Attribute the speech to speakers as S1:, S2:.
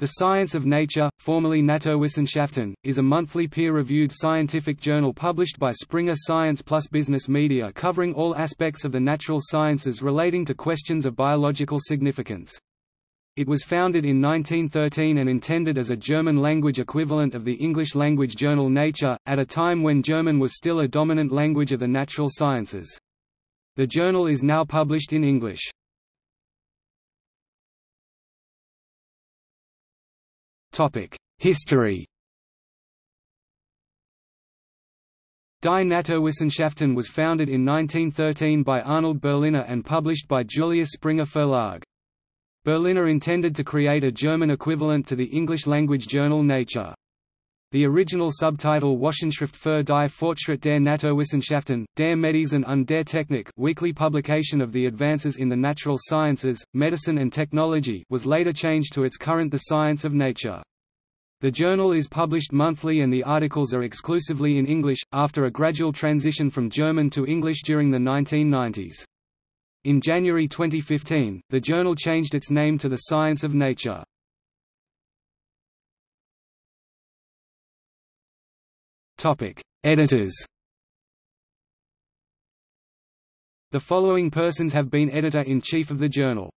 S1: The Science of Nature, formerly Naturwissenschaften, is a monthly peer-reviewed scientific journal published by Springer Science Plus Business Media covering all aspects of the natural sciences relating to questions of biological significance. It was founded in 1913 and intended as a German-language equivalent of the English-language journal Nature, at a time when German was still a dominant language of the natural sciences. The journal is now published in English. History Die Naturwissenschaften was founded in 1913 by Arnold Berliner and published by Julius Springer Verlag. Berliner intended to create a German equivalent to the English-language journal Nature. The original subtitle Wochenschrift für die Fortschritt der Naturwissenschaften, der Medizin und der Technik weekly publication of the advances in the natural sciences, medicine and technology was later changed to its current The Science of Nature. The journal is published monthly and the articles are exclusively in English, after a gradual transition from German to English during the 1990s. In January 2015, the journal changed its name to The Science of Nature. Editors. The following persons have been editor-in-chief of the journal